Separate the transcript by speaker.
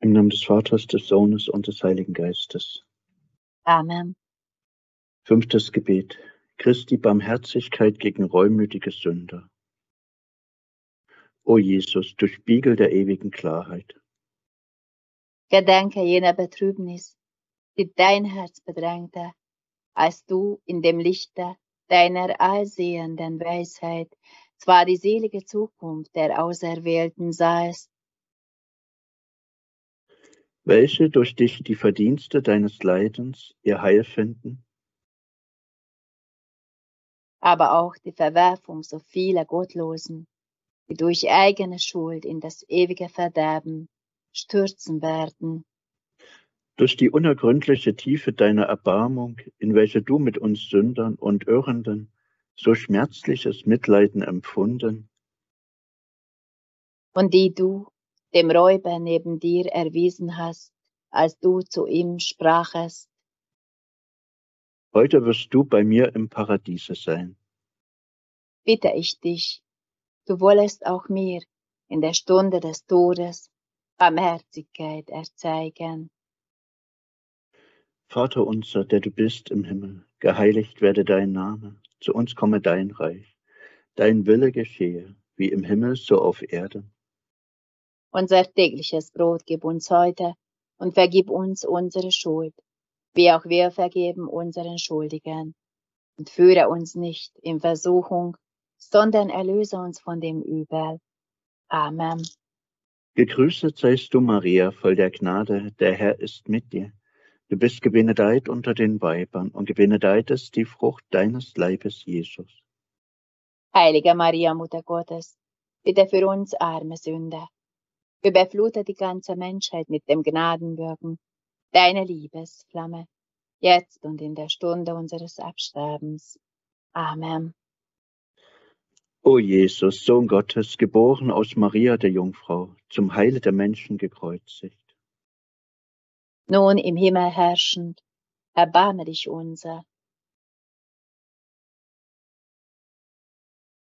Speaker 1: Im Namen des Vaters, des Sohnes und des Heiligen Geistes.
Speaker 2: Amen.
Speaker 1: Fünftes Gebet. Christi Barmherzigkeit gegen reumütige Sünder. O Jesus, du Spiegel der ewigen Klarheit.
Speaker 2: Gedenke jener Betrübnis, die dein Herz bedrängte, als du in dem Lichte deiner allsehenden Weisheit zwar die selige Zukunft der Auserwählten sahest,
Speaker 1: welche durch dich die Verdienste deines Leidens ihr Heil finden,
Speaker 2: aber auch die Verwerfung so vieler Gottlosen, die durch eigene Schuld in das ewige Verderben stürzen werden.
Speaker 1: Durch die unergründliche Tiefe deiner Erbarmung, in welche du mit uns Sündern und Irrenden so schmerzliches Mitleiden empfunden.
Speaker 2: Und die du dem Räuber neben dir erwiesen hast, als du zu ihm sprachest.
Speaker 1: Heute wirst du bei mir im Paradiese sein.
Speaker 2: Bitte ich dich, du wollest auch mir in der Stunde des Todes Barmherzigkeit erzeigen.
Speaker 1: Vater unser, der du bist im Himmel, geheiligt werde dein Name, zu uns komme dein Reich, dein Wille geschehe, wie im Himmel so auf Erden.
Speaker 2: Unser tägliches Brot gib uns heute und vergib uns unsere Schuld, wie auch wir vergeben unseren Schuldigen. Und führe uns nicht in Versuchung, sondern erlöse uns von dem Übel. Amen.
Speaker 1: Gegrüßet seist du, Maria, voll der Gnade, der Herr ist mit dir. Du bist gebenedeit unter den Weibern und gebenedeit ist die Frucht deines Leibes, Jesus.
Speaker 2: Heilige Maria, Mutter Gottes, bitte für uns arme Sünder überflute die ganze Menschheit mit dem Gnadenwirken deiner Liebesflamme, jetzt und in der Stunde unseres Absterbens. Amen.
Speaker 1: O Jesus, Sohn Gottes, geboren aus Maria der Jungfrau, zum Heile der Menschen gekreuzigt.
Speaker 2: Nun im Himmel herrschend, erbarme dich unser.